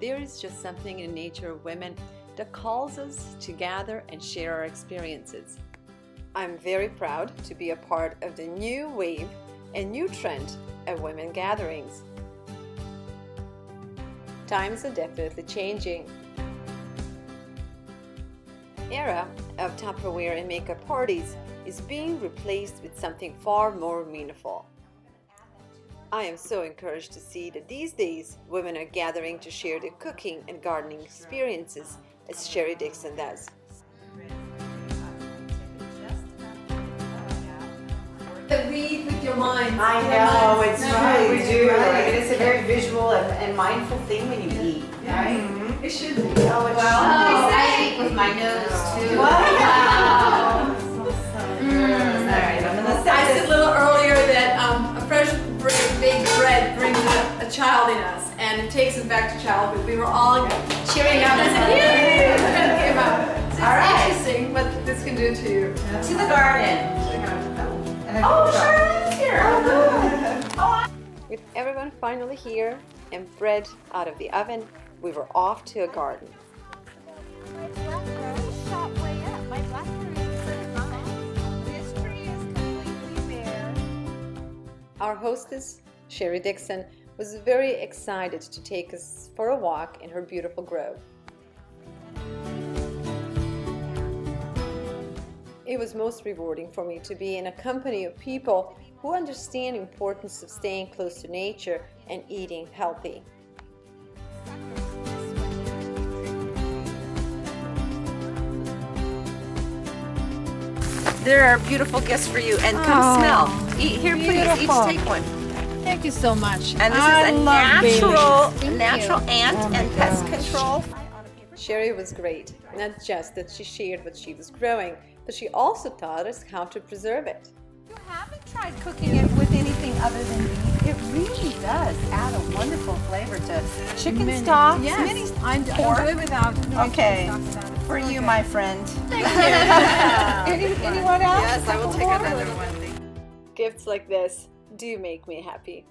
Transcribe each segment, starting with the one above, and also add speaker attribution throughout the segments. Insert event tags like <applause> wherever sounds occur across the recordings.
Speaker 1: there is just something in the nature of women that calls us to gather and share our experiences. I'm very proud to be a part of the new wave and new trend of women gatherings. Times are definitely changing. Era of Tupperware and makeup parties is being replaced with something far more meaningful. I am so encouraged to see that these days women are gathering to share their cooking and gardening experiences as Sherry Dixon does.
Speaker 2: Read with your mind.
Speaker 3: I know, it's right, we do.
Speaker 2: Right.
Speaker 3: And it's a very visual and, and mindful thing when you eat, right?
Speaker 2: It should be.
Speaker 3: Oh, it
Speaker 2: Well,
Speaker 3: should be.
Speaker 4: I eat with my nose too.
Speaker 3: Wow. <laughs> <laughs>
Speaker 2: Mm.
Speaker 3: Alright,
Speaker 2: child in us, and it takes us back to childhood. We were all cheering out and said, "Yay!" <laughs> when it came out. So it's
Speaker 3: All right.
Speaker 2: interesting what this can do to you.
Speaker 3: To the garden. And
Speaker 2: Oh,
Speaker 3: Charlotte's here. Oh.
Speaker 1: With oh, everyone finally here and bread out of the oven, we were off to a garden.
Speaker 5: My blackberry shot way up. My blackberry is sitting on This tree is completely bare.
Speaker 1: Our hostess, Sherry Dixon, was very excited to take us for a walk in her beautiful grove. It was most rewarding for me to be in a company of people who understand the importance of staying close to nature and eating healthy.
Speaker 6: There are beautiful gifts for you, and come oh. smell. Eat here, please.
Speaker 7: beautiful.
Speaker 6: Each take one.
Speaker 7: Thank you so much.
Speaker 6: And this
Speaker 7: I
Speaker 6: is a
Speaker 7: love bay leaves.
Speaker 6: natural, natural ant
Speaker 7: Oh my
Speaker 6: and pest
Speaker 7: gosh.
Speaker 6: control.
Speaker 1: Sherry was great, not just that she shared what she was growing, but she also taught us how to preserve it.
Speaker 7: you haven't tried cooking it with anything other than beef, it really does add a wonderful flavor to chicken
Speaker 8: Many-
Speaker 7: stock.
Speaker 8: Yes,
Speaker 7: many
Speaker 8: I d- I
Speaker 7: pork.
Speaker 8: don't do it without. no
Speaker 7: Okay,
Speaker 8: stock without it.
Speaker 7: for you, my friend. Thank <laughs> Any, anyone else?
Speaker 6: Yes, I will take another one.
Speaker 1: Gifts like this do make me happy.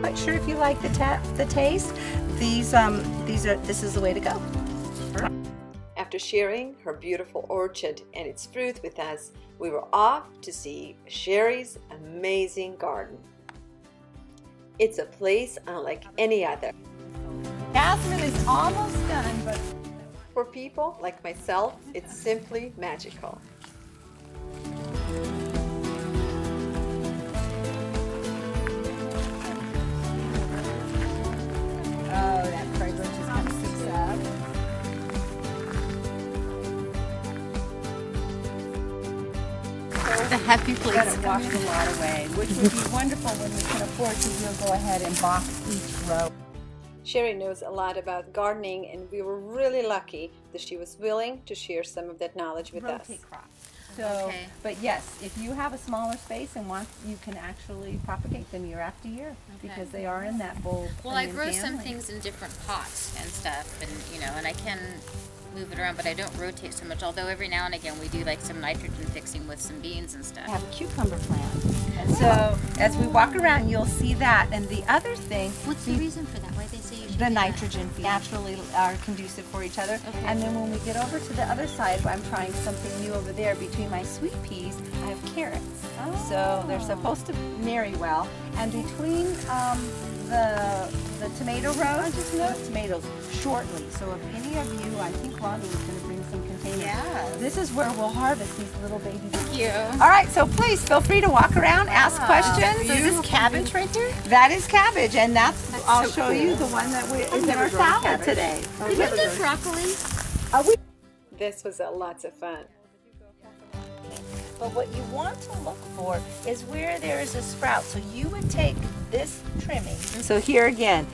Speaker 7: Quite sure if you like the ta- the taste. These um these are this is the way to go.
Speaker 1: After sharing her beautiful orchard and its fruit with us, we were off to see Sherry's amazing garden. It's a place unlike any other.
Speaker 7: Jasmine is almost done, but
Speaker 1: For people like myself, it's simply magical.
Speaker 7: oh, that fragrance is gonna six up.
Speaker 8: The happy place.
Speaker 7: Gotta wash a lot away, which would be wonderful when we can afford to. We'll go ahead and box each row.
Speaker 1: Sherry knows a lot about gardening, and we were really lucky that she was willing to share some of that knowledge with us.
Speaker 7: rotate crops. So,
Speaker 4: Okay.
Speaker 7: but yes, if you have a smaller space and want, you can actually propagate them year after year because they are in that bulb.
Speaker 4: Well, I
Speaker 7: onion
Speaker 4: grow some things in different pots and stuff, and you know, and I can move it around, but I don't rotate so much. Although every now and again we do like some nitrogen fixing with some beans and stuff.
Speaker 7: I have a cucumber plant. And oh. so, as we walk around, you'll see that. And the other thing,
Speaker 4: What's the reason for that? Why they say you should
Speaker 7: the nitrogen naturally are conducive for each other. And then when we get over to the other side, I'm trying something new over there. Between my sweet peas, I have carrots. So they're supposed to marry well. And between um, the the tomato rows, I just noticed tomatoes shortly. So if any of you, I think Rhonda was going
Speaker 4: Yeah.
Speaker 7: This is where we'll harvest these little babies.
Speaker 4: Thank you.
Speaker 7: All right, so please feel free to walk around, ask questions.
Speaker 4: So is this cabbage right there?
Speaker 7: That is cabbage, and that's, I'll
Speaker 4: so
Speaker 7: show you the one that we, is in our salad today.
Speaker 4: Did you do broccoli?
Speaker 1: This was a lots of fun.
Speaker 7: But what you want to look for is where there is a sprout. So you would take this trimming. So here again,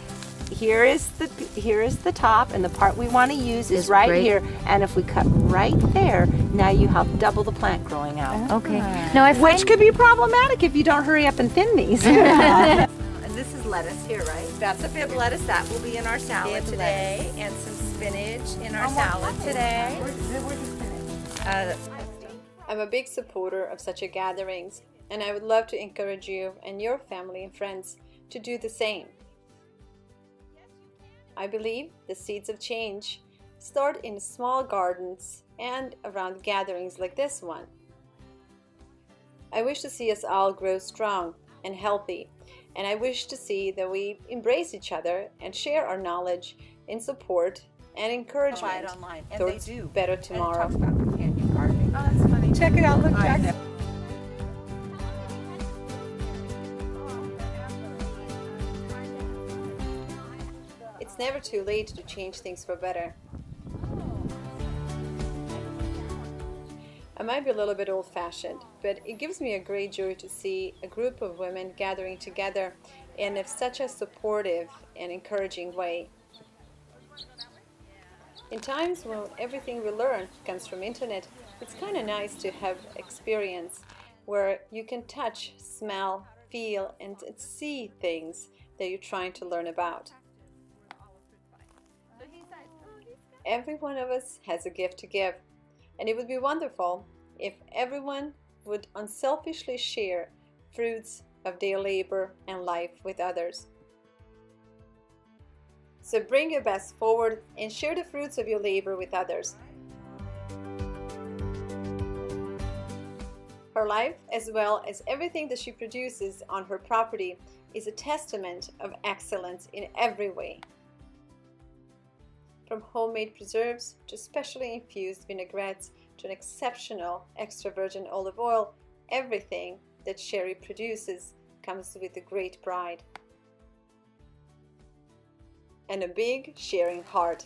Speaker 7: here is the here is the top, and the part we want to use is
Speaker 4: Is
Speaker 7: right,
Speaker 4: right-
Speaker 7: here. And if we cut right there, now you have double the plant growing out.
Speaker 4: Okay. Now I
Speaker 7: Which could be problematic if you don't hurry up and thin these. <laughs> and this is lettuce here, right? That's a Bibb lettuce. That will be in our salad today. And some spinach in our salad today. Uh,
Speaker 1: I'm a big supporter of such a gatherings, and I would love to encourage you and your family and friends to do the same. I believe the seeds of change start in small gardens and around gatherings like this one. I wish to see us all grow strong and healthy, and I wish to see that we embrace each other and share our knowledge in support and
Speaker 7: Buy
Speaker 1: encouragement
Speaker 7: it online, and they
Speaker 1: towards
Speaker 7: do.
Speaker 1: better
Speaker 7: And it
Speaker 1: tomorrow.
Speaker 7: about.
Speaker 2: Oh, that's funny.
Speaker 7: Check it out. Look,
Speaker 3: I
Speaker 7: Jack.
Speaker 1: It's never too late to change things for better. I might be a little bit old fashioned, but it gives me a great joy to see a group of women gathering together in such a supportive and encouraging way. In times when everything we learn comes from internet, it's kind of nice to have experience where you can touch, smell, feel, and and see things that you're trying to learn about. Every one of us has a gift to give, and it would be wonderful if everyone would unselfishly share fruits of their labor and life with others. So bring your best forward and share the fruits of your labor with others. Her life, as well as everything that she produces on her property, is a testament of excellence in every way. From homemade preserves to specially infused vinaigrettes to an exceptional extra virgin olive oil, everything that Sherry produces comes with a great pride and a big sharing heart.